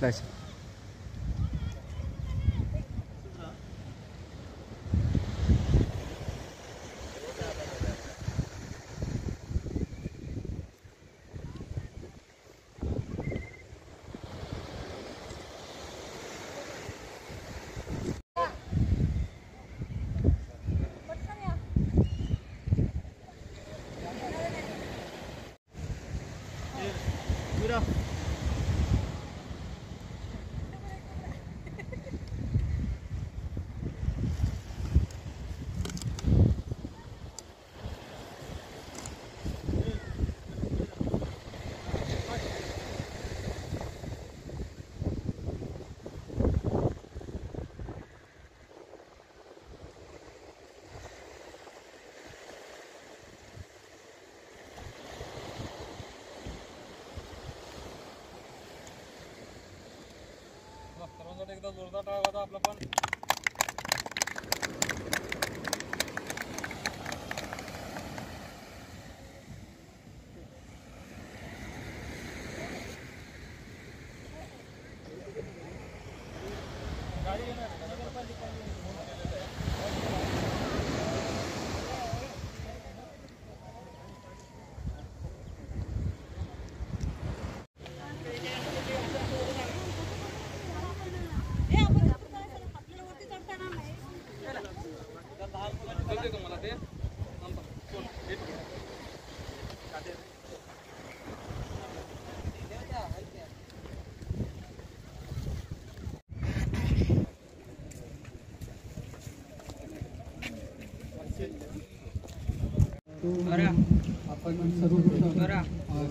Дальше. Good up. एकदा जोरदार टाळा होता आपला पण.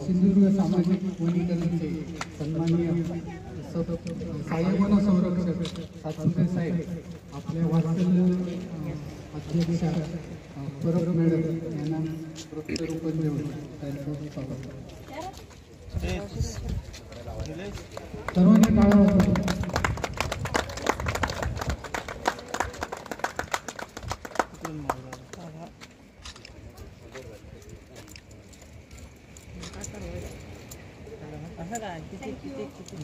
सिंधुदुर्ग सामाजिक वनीकरणचे सन्माननीय स- साहेबांना संरक्षक सातपुते साहेब आपल्या अ, अध्यक्षा परब मॅडम यांना प्रत्यरोपण देऊन त्यांचं स्वागत सर्वांनी काळा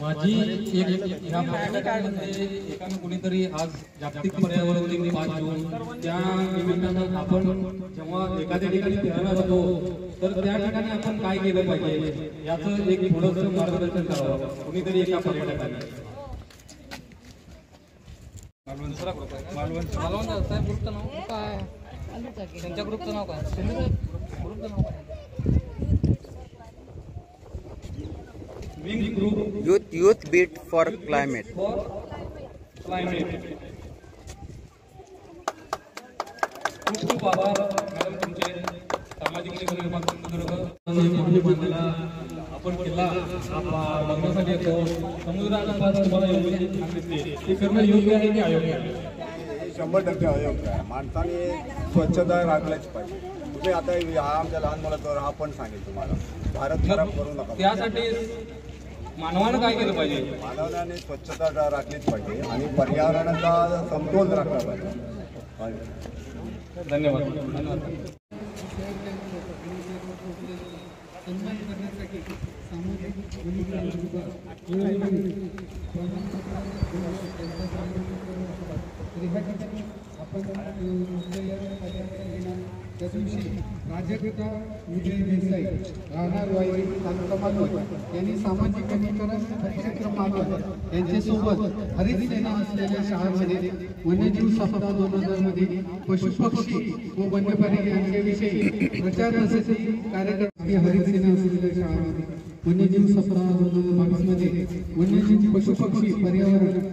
माझी एक या महाराष्ट्रामध्ये एकानं कुणीतरी आज जागतिक पर्यावरण दिन पाच जून त्या निमित्तानं आपण जेव्हा एखाद्या ठिकाणी फिरायला जातो तर त्या ठिकाणी आपण काय केलं पाहिजे याचं एक थोडंसं मार्गदर्शन करावं कुणीतरी एका पर्यटकाने. मालवण. मालवण साहेब ग्रुपचं नाव काय? त्यांच्या ग्रुपचं नाव काय? Youth youth beat for climate for climate. खूप खूप आभार मॅडम तुमचे सामाजिक जीवन विभाग सिंधुदुर्ग आपण किल्ला बघण्यासाठी येतो समुद्राच्या पास तुम्हाला एवढे ते करणं योग्य आहे की अयोग्य आहे. शंभर टक्के अयोग्य आहे माणसाने स्वच्छता राखल्याच पाहिजे. तुम्ही आता हा आमच्या लहान मुलाचा हा पण सांगेल तुम्हाला. भारत खराब करू नका. त्यासाठी मानवानं काय केलं पाहिजे? मानवाने स्वच्छता राखलीच पाहिजे आणि पर्यावरणाचा समतोल राखला पाहिजे. धन्यवाद. धन्यवाद. त्या विजय देसाई, राहणार तालुका मालवण यांनी सामाजिक वनीकरण क्षेत्र मालवण यांच्यासोबत हरित सेना असलेल्या शाळांमध्ये, वन्यजीव सप्ताह दोन हज़ार पशुपक्षी व वन्यप्राणी यांच्याविषयी प्रचार तसेच कार्यक्रम हरित सेना असलेल्या शाळांमध्ये, वन्यजीव सप्ताह दोन हज़ार बावीस वन्यजीव पशुपक्षी पर्यावरण